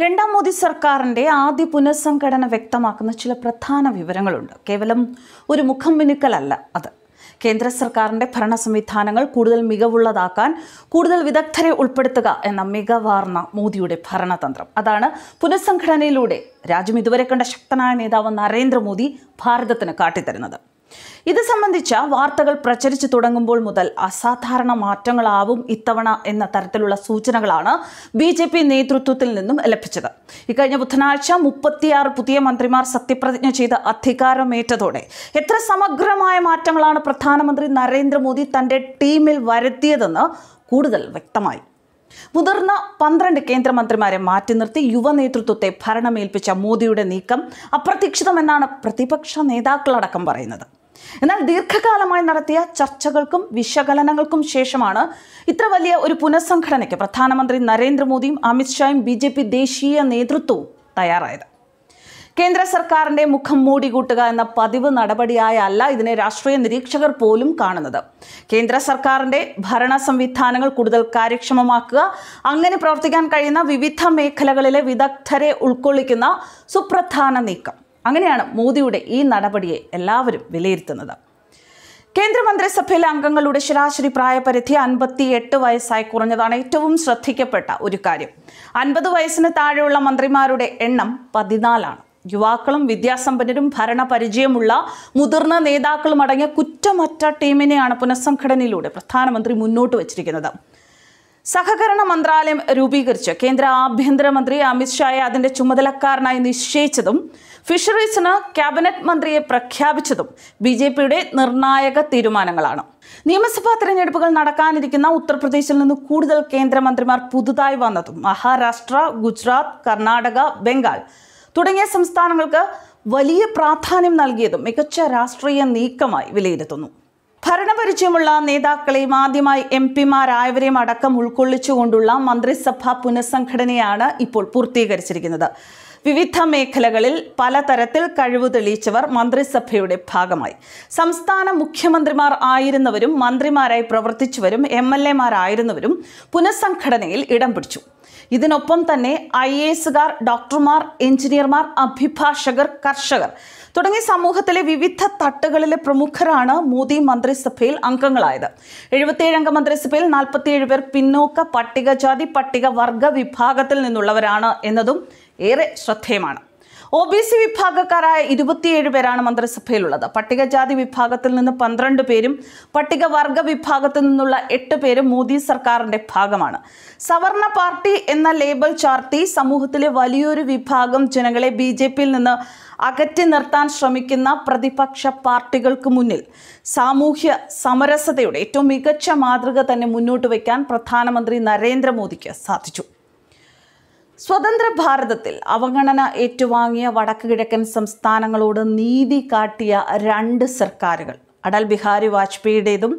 രണ്ടാം മോദി സർക്കാരിന്റെ ആദ്യ പുനഃസംഘടന വ്യക്തമാക്കുന്ന ചില പ്രധാന വിവരങ്ങളുണ്ട്. കേവലം ഒരു മുഖം മിനുക്കലല്ല അത്. കേന്ദ്ര സർക്കാരിന്റെ ഭരണ സംവിധാനങ്ങൾ കൂടുതൽ മികവുള്ളതാക്കാൻ കൂടുതൽ വിദഗ്ധരെ ഉൾപ്പെടുത്തുക എന്ന മികവാർന്ന മോദിയുടെ ഭരണതന്ത്രം. അതാണ് പുനഃസംഘടനയിലൂടെ രാജ്യം ഇതുവരെ കണ്ട ശക്തനായ നേതാവ് നരേന്ദ്രമോദി ഭാരതത്തിന് കാട്ടിത്തരുന്നത്. ഇത് സംബന്ധിച്ച വാർത്തകൾ പ്രചരിച്ചു തുടങ്ങുമ്പോൾ മുതൽ അസാധാരണ മാറ്റങ്ങളാവും ഇത്തവണ എന്ന തരത്തിലുള്ള സൂചനകളാണ് ബി ജെ പി നേതൃത്വത്തിൽ നിന്നും ലഭിച്ചത്. ഇക്കഴിഞ്ഞ ബുധനാഴ്ച മുപ്പത്തിയാറ് പുതിയ മന്ത്രിമാർ സത്യപ്രതിജ്ഞ ചെയ്ത് അധികാരമേറ്റതോടെ എത്ര സമഗ്രമായ മാറ്റങ്ങളാണ് പ്രധാനമന്ത്രി നരേന്ദ്രമോദി തന്റെ ടീമിൽ വരുത്തിയതെന്ന് കൂടുതൽ വ്യക്തമായി. മുതിർന്ന പന്ത്രണ്ട് കേന്ദ്രമന്ത്രിമാരെ മാറ്റി നിർത്തി യുവ നേതൃത്വത്തെ ഭരണമേൽപ്പിച്ച മോദിയുടെ നീക്കം അപ്രതീക്ഷിതമെന്നാണ് പ്രതിപക്ഷ നേതാക്കളടക്കം പറയുന്നത്. എന്നാൽ ദീർഘകാലമായി നടത്തിയ ചർച്ചകൾക്കും വിശകലനങ്ങൾക്കും ശേഷമാണ് ഇത്ര വലിയ ഒരു പുനഃസംഘടനയ്ക്ക് പ്രധാനമന്ത്രി നരേന്ദ്രമോദിയും അമിത്ഷായും ബി ജെ പി ദേശീയ നേതൃത്വവും തയ്യാറായത്. കേന്ദ്ര സർക്കാരിന്റെ മുഖം മൂടികൂട്ടുക എന്ന പതിവ് നടപടിയായല്ല ഇതിനെ രാഷ്ട്രീയ നിരീക്ഷകർ പോലും കാണുന്നത്. കേന്ദ്ര സർക്കാരിന്റെ ഭരണ സംവിധാനങ്ങൾ കൂടുതൽ കാര്യക്ഷമമാക്കുക അങ്ങനെ പ്രവർത്തിക്കാൻ കഴിയുന്ന വിവിധ മേഖലകളിലെ വിദഗ്ധരെ ഉൾക്കൊള്ളിക്കുന്ന സുപ്രധാന നീക്കം. അങ്ങനെയാണ് മോദിയുടെ ഈ നടപടിയെ എല്ലാവരും വിലയിരുത്തുന്നത്. കേന്ദ്രമന്ത്രിസഭയിലെ അംഗങ്ങളുടെ ശരാശരി പ്രായപരിധി അൻപത്തി എട്ട് വയസ്സായി കുറഞ്ഞതാണ് ഏറ്റവും ശ്രദ്ധിക്കപ്പെട്ട ഒരു കാര്യം. അൻപത് വയസ്സിന് താഴെയുള്ള മന്ത്രിമാരുടെ എണ്ണം പതിനാലാണ്. യുവാക്കളും വിദ്യാസമ്പന്നരും ഭരണപരിചയമുള്ള മുതിർന്ന നേതാക്കളും അടങ്ങിയ കുറ്റമറ്റ ടീമിനെയാണ് പുനഃസംഘടനയിലൂടെ പ്രധാനമന്ത്രി മുന്നോട്ട് വച്ചിരിക്കുന്നത്. സഹകരണ മന്ത്രാലയം രൂപീകരിച്ച് കേന്ദ്ര ആഭ്യന്തരമന്ത്രി അമിത്ഷായെ അതിന്റെ ചുമതലക്കാരനായി നിശ്ചയിച്ചതും ഫിഷറീസിന് ക്യാബിനറ്റ് മന്ത്രിയെ പ്രഖ്യാപിച്ചതും ബി ജെ പിയുടെ നിർണായക തീരുമാനങ്ങളാണ്. നിയമസഭാ തെരഞ്ഞെടുപ്പുകൾ നടക്കാനിരിക്കുന്ന ഉത്തർപ്രദേശിൽ നിന്ന് കൂടുതൽ കേന്ദ്രമന്ത്രിമാർ പുതുതായി വന്നതും മഹാരാഷ്ട്ര ഗുജറാത്ത് കർണാടക ബംഗാൾ തുടങ്ങിയ സംസ്ഥാനങ്ങൾക്ക് വലിയ പ്രാധാന്യം നൽകിയതും മികച്ച രാഷ്ട്രീയ നീക്കമായി വിലയിരുത്തുന്നു. ഭരണപരിചയമുള്ള നേതാക്കളെയും ആദ്യമായി എം പിമാരായവരെയും അടക്കം ഉൾക്കൊള്ളിച്ചുകൊണ്ടുള്ള മന്ത്രിസഭാ പുനഃസംഘടനയാണ് ഇപ്പോൾ പൂർത്തീകരിച്ചിരിക്കുന്നത്. വിവിധ മേഖലകളിൽ പലതരത്തിൽ കഴിവ് തെളിയിച്ചവർ മന്ത്രിസഭയുടെ ഭാഗമായി. സംസ്ഥാന മുഖ്യമന്ത്രിമാർ ആയിരുന്നവരും മന്ത്രിമാരായി പ്രവർത്തിച്ചവരും എം എൽ എമാരായിരുന്നവരും പുനഃസംഘടനയിൽ ഇടം പിടിച്ചു. ഇതിനൊപ്പം തന്നെ ഐ എ എസുകാർ ഡോക്ടർമാർ എഞ്ചിനീയർമാർ അഭിഭാഷകർ കർഷകർ തുടങ്ങിയ സമൂഹത്തിലെ വിവിധ തട്ടുകളിലെ പ്രമുഖരാണ് മോദി മന്ത്രിസഭയിൽ അംഗങ്ങളായത്. എഴുപത്തിയേഴംഗ മന്ത്രിസഭയിൽ നാൽപ്പത്തിയേഴ് പേർ പിന്നോക്ക പട്ടികജാതി പട്ടികവർഗ വിഭാഗത്തിൽ നിന്നുള്ളവരാണ് എന്നതും ഏറെ ശ്രദ്ധേയമാണ്. ഒ ബി സി വിഭാഗക്കാരായ ഇരുപത്തിയേഴ് പേരാണ് മന്ത്രിസഭയിലുള്ളത്. പട്ടികജാതി വിഭാഗത്തിൽ നിന്ന് പന്ത്രണ്ട് പേരും പട്ടികവർഗ വിഭാഗത്തിൽ നിന്നുള്ള എട്ട് പേരും മോദി സർക്കാരിന്റെ ഭാഗമാണ്. സവർണ പാർട്ടി എന്ന ലേബൽ ചാർത്തി സമൂഹത്തിലെ വലിയൊരു വിഭാഗം ജനങ്ങളെ ബി നിന്ന് അകറ്റി നിർത്താൻ ശ്രമിക്കുന്ന പ്രതിപക്ഷ പാർട്ടികൾക്ക് മുന്നിൽ സാമൂഹ്യ സമരസതയുടെ ഏറ്റവും മികച്ച മാതൃക തന്നെ മുന്നോട്ട് വയ്ക്കാൻ പ്രധാനമന്ത്രി നരേന്ദ്രമോദിക്ക് സാധിച്ചു. സ്വതന്ത്ര ഭാരതത്തിൽ അവഗണന ഏറ്റുവാങ്ങിയ വടക്ക് കിഴക്കൻ സംസ്ഥാനങ്ങളോട് നീതി കാട്ടിയ രണ്ട് സർക്കാരുകൾ അടൽ ബിഹാരി വാജ്പേയിയുടേതും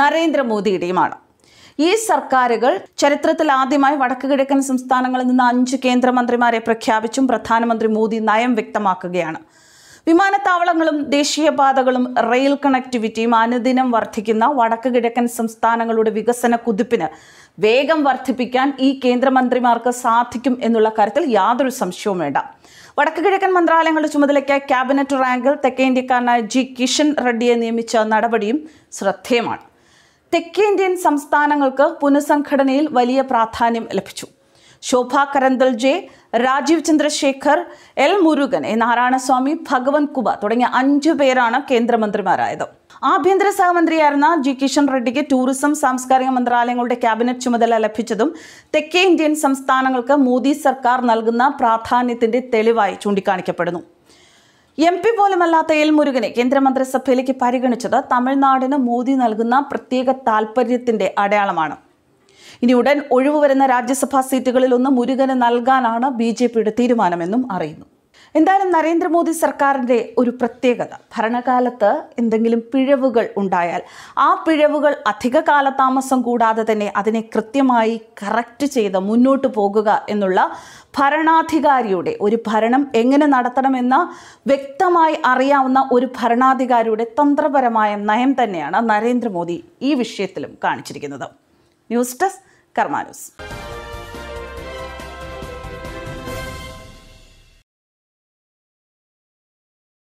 നരേന്ദ്രമോദിയുടെയുമാണ് ഈ സർക്കാരുകൾ ചരിത്രത്തിൽ ആദ്യമായി വടക്ക് കിഴക്കൻ സംസ്ഥാനങ്ങളിൽ നിന്ന് അഞ്ച് കേന്ദ്രമന്ത്രിമാരെ പ്രഖ്യാപിച്ചും പ്രധാനമന്ത്രി മോദി നയം വ്യക്തമാക്കുകയാണ്. വിമാനത്താവളങ്ങളും ദേശീയപാതകളും റെയിൽ കണക്ടിവിറ്റിയും അനുദിനം വർദ്ധിക്കുന്ന വടക്ക് കിഴക്കൻ സംസ്ഥാനങ്ങളുടെ വികസന കുതിപ്പിന് വേഗം വർദ്ധിപ്പിക്കാൻ ഈ കേന്ദ്രമന്ത്രിമാർക്ക് സാധിക്കും എന്നുള്ള കാര്യത്തിൽ യാതൊരു സംശയവും വേണ്ട. വടക്ക് കിഴക്കൻ മന്ത്രാലയങ്ങളുടെ ചുമതലയ്ക്കായി ക്യാബിനറ്റ് റാങ്കിൽ തെക്കേ ഇന്ത്യക്കാരനായ ജി കിഷൻ റെഡ്ഡിയെ നിയമിച്ച നടപടിയും ശ്രദ്ധേയമാണ്. തെക്കേ ഇന്ത്യൻ സംസ്ഥാനങ്ങൾക്ക് പുനഃസംഘടനയിൽ വലിയ പ്രാധാന്യം ലഭിച്ചു. ശോഭ കരന്തൽജെ രാജീവ് ചന്ദ്രശേഖർ എൽ മുരുകൻ എ നാരായണസ്വാമി ഭഗവന്ത് കുബ തുടങ്ങിയ അഞ്ചു പേരാണ് കേന്ദ്രമന്ത്രിമാരായത്. ആഭ്യന്തര സഹമന്ത്രിയായിരുന്ന ജി കിഷൻ റെഡ്ഡിക്ക് ടൂറിസം സാംസ്കാരിക മന്ത്രാലയങ്ങളുടെ ക്യാബിനറ്റ് ചുമതല ലഭിച്ചതും തെക്കേ ഇന്ത്യൻ സംസ്ഥാനങ്ങൾക്ക് മോദി സർക്കാർ നൽകുന്ന പ്രാധാന്യത്തിന്റെ തെളിവായി ചൂണ്ടിക്കാണിക്കപ്പെടുന്നു. എം പി പോലുമല്ലാത്ത എൽ മുരുകനെ കേന്ദ്രമന്ത്രിസഭയിലേക്ക് പരിഗണിച്ചത് തമിഴ്നാടിന് മോദി നൽകുന്ന പ്രത്യേക താൽപ്പര്യത്തിന്റെ അടയാളമാണ്. ഇനി ഉടൻ ഒഴിവ് വരുന്ന രാജ്യസഭാ സീറ്റുകളിൽ ഒന്ന് മുരുകന് നൽകാനാണ് ബി ജെ പിയുടെ തീരുമാനമെന്നും അറിയുന്നു. എന്തായാലും നരേന്ദ്രമോദി സർക്കാരിന്റെ ഒരു പ്രത്യേകത ഭരണകാലത്ത് എന്തെങ്കിലും പിഴവുകൾ ഉണ്ടായാൽ ആ പിഴവുകൾ അധിക കാലതാമസം കൂടാതെ തന്നെ അതിനെ കൃത്യമായി കറക്റ്റ് ചെയ്ത് മുന്നോട്ട് പോകുക എന്നുള്ള ഭരണാധികാരിയുടെ ഒരു ഭരണം എങ്ങനെ നടത്തണമെന്ന് വ്യക്തമായി അറിയാവുന്ന ഒരു ഭരണാധികാരിയുടെ തന്ത്രപരമായ നയം തന്നെയാണ് നരേന്ദ്രമോദി ഈ വിഷയത്തിലും കാണിച്ചിരിക്കുന്നത്. News desk Karma news.